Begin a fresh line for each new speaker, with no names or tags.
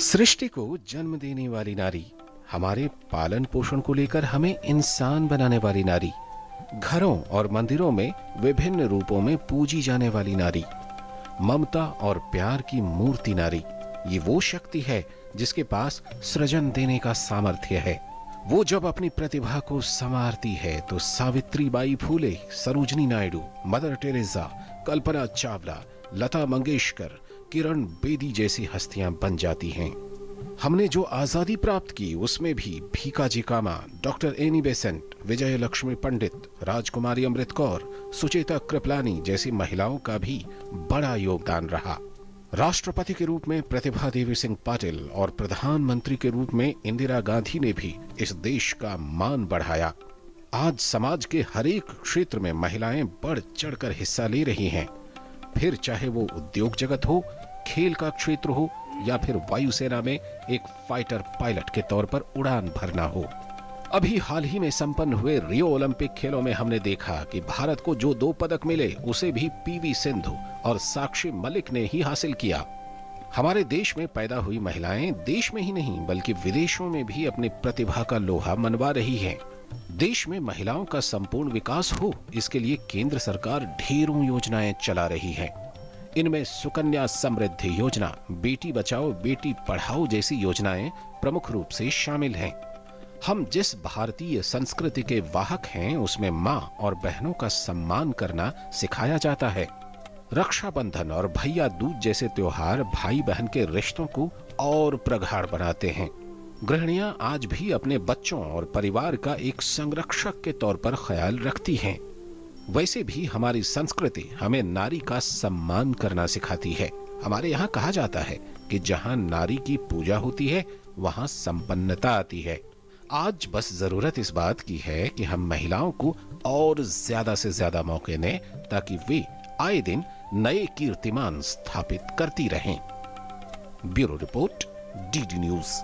सृष्टि को जन्म देने वाली नारी, हमारे पालन पोषण को लेकर हमें इंसान बनाने वाली नारी, घरों और मंदिरों में विभिन्न रूपों में पूजी जाने वाली नारी, ममता और प्यार की मूर्ति नारी, ये वो शक्ति है जिसके पास सृजन देने का सामर्थ्य है। वो जब अपनी प्रतिभा को संवारती है तो सावित्री बाई फूले, सरोजनी नायडू, मदर टेरेसा, कल्पना चावला, लता मंगेशकर किरण बेदी जैसी हस्तियाँ बन जाती हैं। हमने जो आज़ादी प्राप्त की, उसमें भी Bhikaji Cama, doctor Annie Besant, Vijaya Lakshmi Pandit, Rajkumari Amrit Kaur, Sucheta Kripalani जैसी महिलाओं का भी बड़ा योगदान रहा। राष्ट्रपति के रूप में प्रतिभा देवी सिंह पाटिल और प्रधानमंत्री के रूप में इंदिरा गांधी ने भी इस देश का मान बढ़ाया। आज समाज के हरेक क्षेत्र में महिलाएँ बढ़ चढ़कर हिस्सा ले रही हैं। फिर चाहे वो उद्योग जगत हो, खेल का क्षेत्र हो, या फिर वायुसेना में एक फाइटर पायलट के तौर पर उड़ान भरना हो अभी हाल ही में संपन्न हुए रियो ओलंपिक खेलों में हमने देखा कि भारत को जो दो पदक मिले, उसे भी पीवी सिंधु और साक्षी मलिक ने ही हासिल किया हमारे देश में पैदा हुई महिलाएँ देश में ही नहीं, बल्कि विदेशों में भी अपनी प्रतिभा का लोहा मनवा रही हैं। देश में महिलाओं का संपूर्ण विकास हो, इसके लिए केंद्र सरकार ढेरों योजनाएँ चला रही है। इनमें सुकन्या समृद्धि योजना, बेटी बचाओ, बेटी पढ़ाओ जैसी योजनाएँ प्रमुख रूप से शामिल हैं। हम जिस भारतीय संस्कृति के वाहक हैं, उसमें माँ और बहनों का सम्मान करना सिखाया जाता है। रक्षाबंधन और भैया दूज जैसे त्योहार भाई बहन के रिश्तों को और प्रगाढ़ बनाते हैं। गृहणियाँ आज भी अपने बच्चों और परिवार का एक संरक्षक के तौर पर ख्याल रखती हैं। वैसे भी हमारी संस्कृति हमें नारी का सम्मान करना सिखाती है। हमारे यहाँ कहा जाता है कि जहाँ नारी की पूजा होती है, वहाँ संपन्नता आती है। आज बस ज़रूरत इस बात की है कि हम महिलाओं को और ज़्यादा से ज़्यादा मौके दें ताकि वे आए दिन नए कीर्तिमान स्थापित करती रहें। Bureau report, DD news.